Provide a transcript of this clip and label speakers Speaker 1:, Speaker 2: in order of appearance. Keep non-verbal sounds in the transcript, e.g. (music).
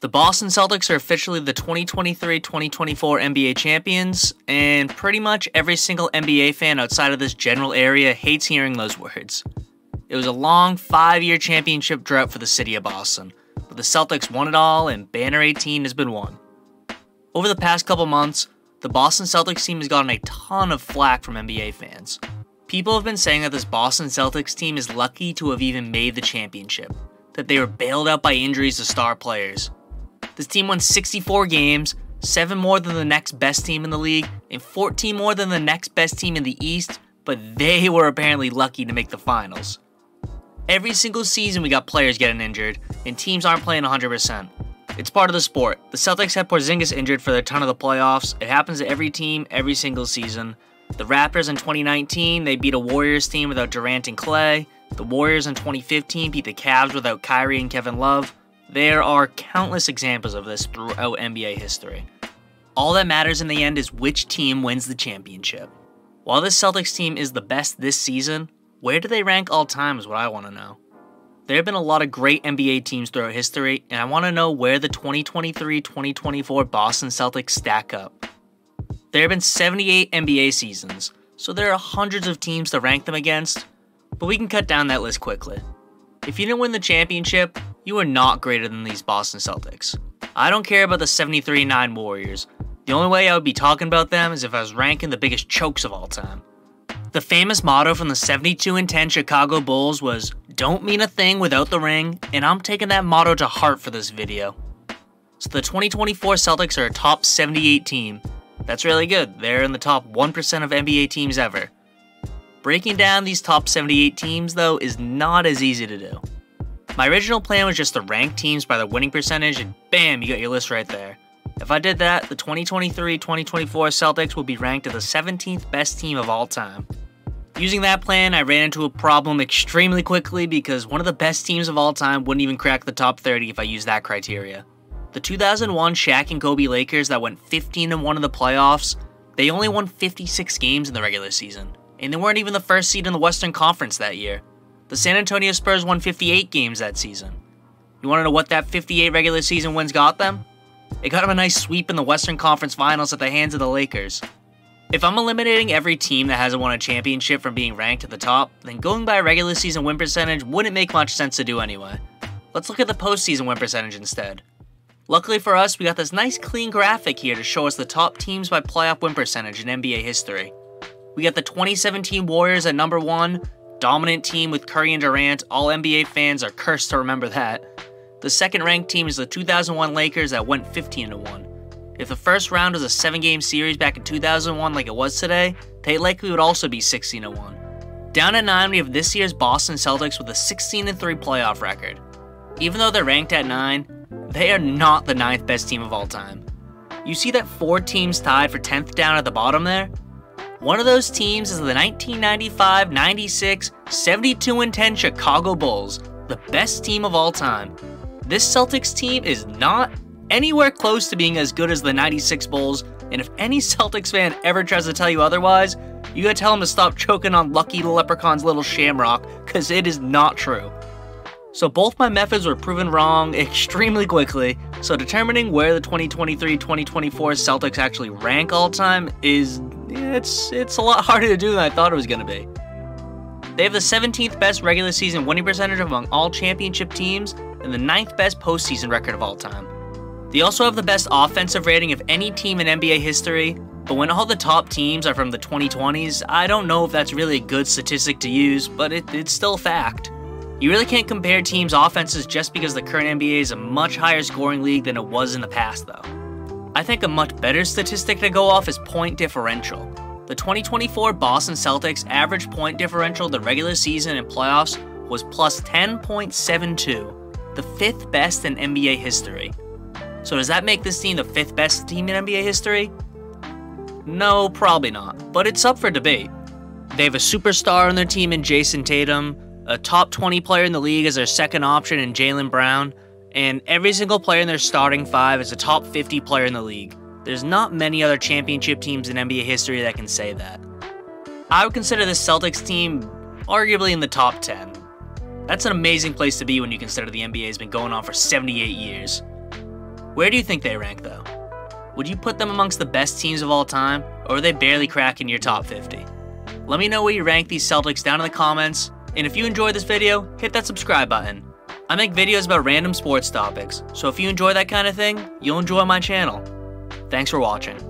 Speaker 1: The Boston Celtics are officially the 2023 2024 NBA champions, and pretty much every single NBA fan outside of this general area hates hearing those words. It was a long five year championship drought for the city of Boston, but the Celtics won it all, and Banner 18 has been won. Over the past couple months, the Boston Celtics team has gotten a ton of flack from NBA fans. People have been saying that this Boston Celtics team is lucky to have even made the championship, that they were bailed out by injuries to star players this team won 64 games, 7 more than the next best team in the league, and 14 more than the next best team in the East, but they were apparently lucky to make the finals. Every single season we got players getting injured, and teams aren't playing 100%. It's part of the sport. The Celtics had Porzingis injured for a ton of the playoffs. It happens to every team every single season. The Raptors in 2019, they beat a Warriors team without Durant and Clay. The Warriors in 2015 beat the Cavs without Kyrie and Kevin Love. There are countless examples of this throughout NBA history. All that matters in the end is which team wins the championship. While this Celtics team is the best this season, where do they rank all time is what I want to know. There have been a lot of great NBA teams throughout history, and I want to know where the 2023 2024 Boston Celtics stack up. There have been 78 NBA seasons, so there are hundreds of teams to rank them against, but we can cut down that list quickly. If you didn't win the championship, you are not greater than these Boston Celtics. I don't care about the 73 9 Warriors. The only way I would be talking about them is if I was ranking the biggest chokes of all time. The famous motto from the 72 10 Chicago Bulls was, Don't mean a thing without the ring, and I'm taking that motto to heart for this video. So the 2024 Celtics are a top 78 team. That's really good. They're in the top 1% of NBA teams ever. Breaking down these top 78 teams, though, is not as easy to do. My original plan was just to rank teams by their winning percentage, and bam, you got your list right there. If I did that, the 2023 2024 Celtics would be ranked as the 17th best team of all time. Using that plan, I ran into a problem extremely quickly because one of the best teams of all time wouldn't even crack the top 30 if I used that criteria. The 2001 Shaq and Kobe Lakers that went 15 1 in the playoffs, they only won 56 games in the regular season, and they weren't even the first seed in the Western Conference that year. The San Antonio Spurs won 58 games that season. You want to know what that 58 regular season wins got them? It got them a nice sweep in the Western Conference Finals at the hands of the Lakers. If I'm eliminating every team that hasn't won a championship from being ranked at the top, then going by a regular season win percentage wouldn't make much sense to do anyway. Let's look at the postseason win percentage instead. Luckily for us, we got this nice clean graphic here to show us the top teams by playoff win percentage in NBA history. We got the 2017 Warriors at number 1, dominant team with Curry and Durant. All NBA fans are cursed to remember that. The second ranked team is the 2001 Lakers that went 15 1. If the first round was a 7 game series back in 2001 like it was today, they likely would also be 16 1. Down at 9, we have this year's Boston Celtics with a 16 3 playoff record. Even though they're ranked at 9, they are not the ninth best team of all time. You see that four teams tied for 10th down at the bottom there? One of those teams is the 1995 96 72 10 Chicago Bulls, the best team of all time. This Celtics team is not anywhere close to being as good as the 96 Bulls, and if any Celtics fan ever tries to tell you otherwise, you gotta tell them to stop choking on Lucky Leprechaun's little shamrock, because it is not true. So both my methods were proven wrong (laughs) extremely quickly, so determining where the 2023-2024 Celtics actually rank all time is it's it's a lot harder to do than I thought it was going to be. They have the 17th best regular season winning percentage among all championship teams and the 9th best postseason record of all time. They also have the best offensive rating of any team in NBA history, but when all the top teams are from the 2020s, I don't know if that's really a good statistic to use, but it, it's still a fact. You really can't compare teams' offenses just because the current NBA is a much higher scoring league than it was in the past, though. I think a much better statistic to go off is point differential. The 2024 Boston Celtics average point differential the regular season and playoffs was plus 10.72, the fifth best in NBA history. So does that make this team the fifth best team in NBA history? No, probably not, but it's up for debate. They have a superstar on their team in Jayson Tatum, a top 20 player in the league as their second option in Jaylen Brown, and every single player in their starting five is a top 50 player in the league. There's not many other championship teams in NBA history that can say that. I would consider this Celtics team arguably in the top 10. That's an amazing place to be when you consider the NBA has been going on for 78 years. Where do you think they rank, though? Would you put them amongst the best teams of all time, or are they barely cracking your top 50? Let me know where you rank these Celtics down in the comments, and if you enjoyed this video, hit that subscribe button. I make videos about random sports topics, so if you enjoy that kind of thing, you'll enjoy my channel. Thanks for watching.